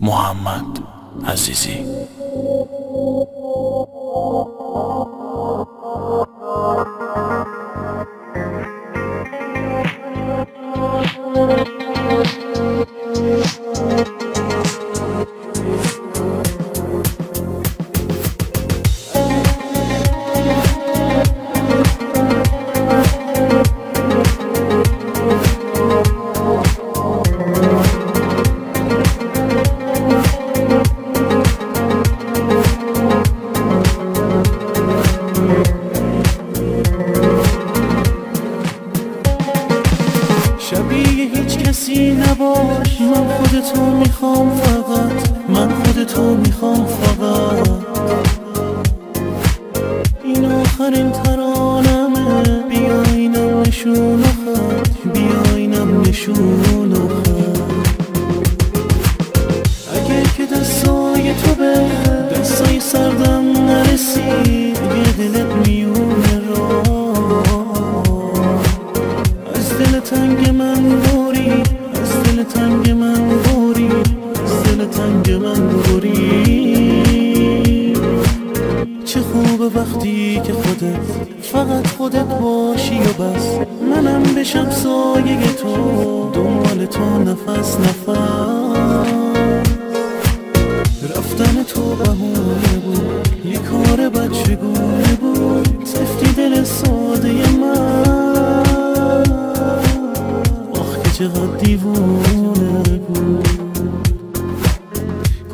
محمد عزیزی. نباش من خودتو می‌خوام فقط من خودتو می‌خوام فقط. این آخرین ترانمه بیاینم نشون و خط بیاینم نشون و اگه که دستای تو به دستای سردم نرسید یه دلت میونه راه. از دل تنگ من بوری تنگ من بوری دل تنگ من بوری چه خوبه وقتی که خودت فقط خودت باشی و بس. منم بشم سایه تو دنبال تو نفس نفس. چقدر دیوونه بود.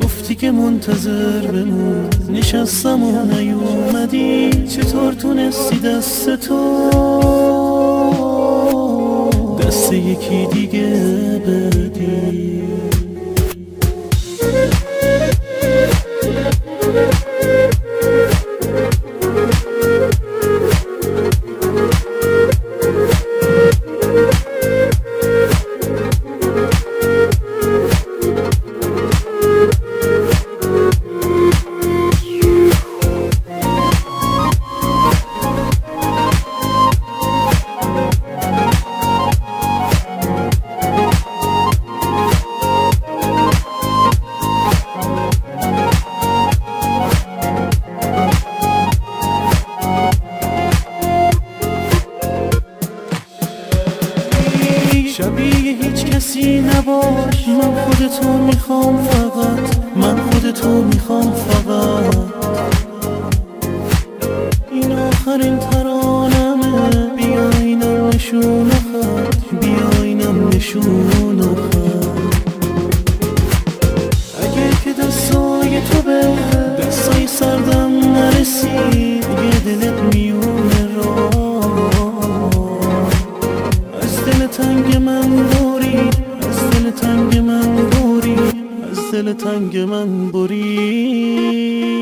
گفتی که منتظر بمون. نشستم و نیومدی. چطور تونستی دست تو؟ دست یکی دیگه بدی. شبیه هیچ کسی نباش. من خودتو می‌خوام فقط. من خودتو می‌خوام فقط. این آخرین ترانمه. بیاینم نشون و خط بیاینم نشون تنگ من بوری از دل تنگ من بوری از دل تنگ من بوری